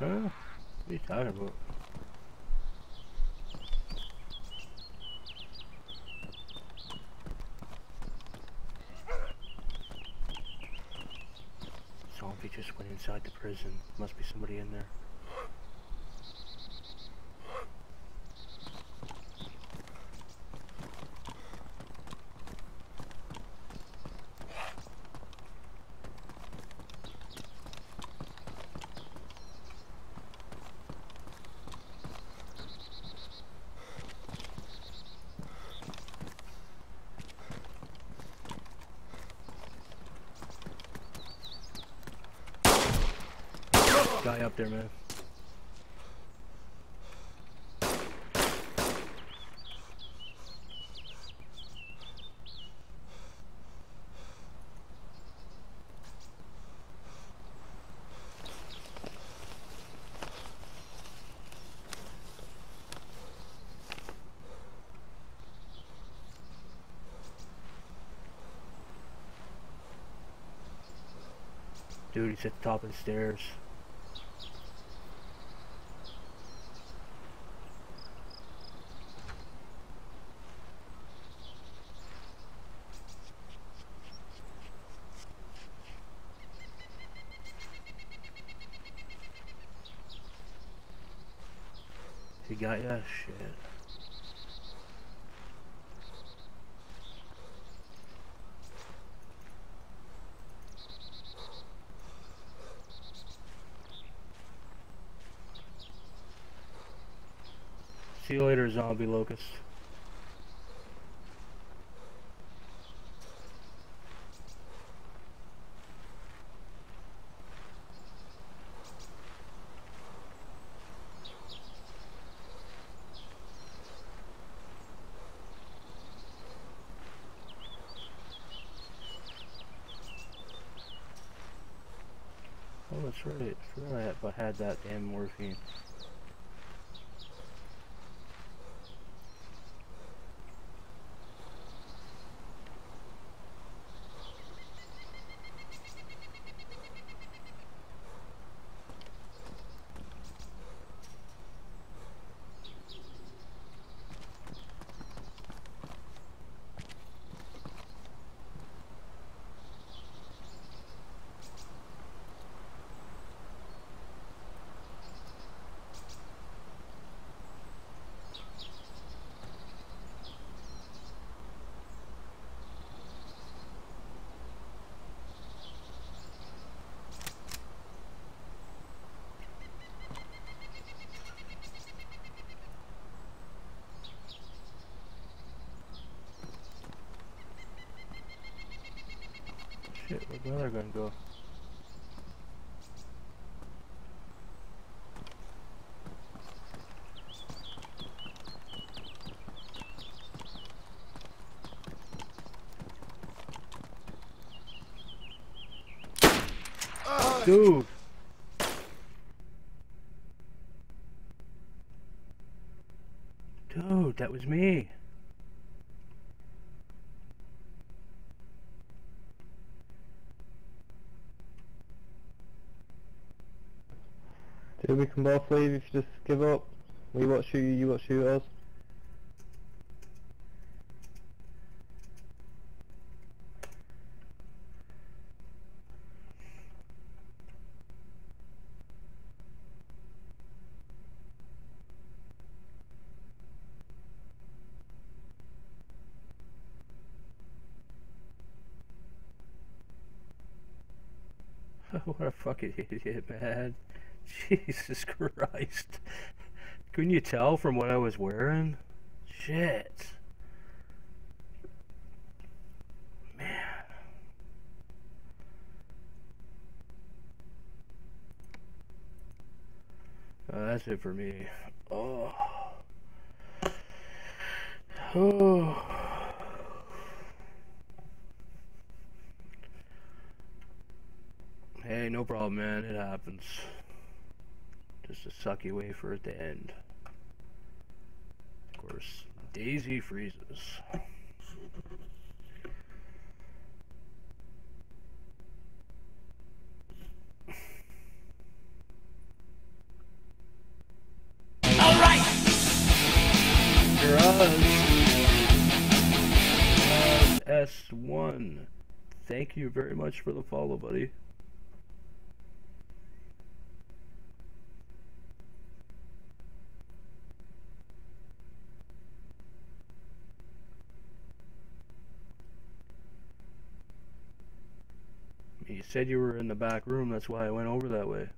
Huh? What are you talking about? Zombie just went inside the prison. Must be somebody in there. Guy up there, man. Dude, he's at the top of the stairs. He got ya? Shit. See you later, zombie locust. Oh, that's right. I forgot I had that damn morphine. Shit, where'd the other gun go? Dude! Dude, that was me. Dude, we can both leave if you just give up. We won't shoot you, you won't shoot us. what a fucking idiot, man. Jesus Christ. Couldn't you tell from what I was wearing? Shit. Man. Uh, that's it for me. Oh. Oh. Hey, no problem, man. It happens. Just a sucky wafer at the end. Of course, DayZ freezes. S1. Thank you very much for the follow, buddy. You said you were in the back room, that's why I went over that way.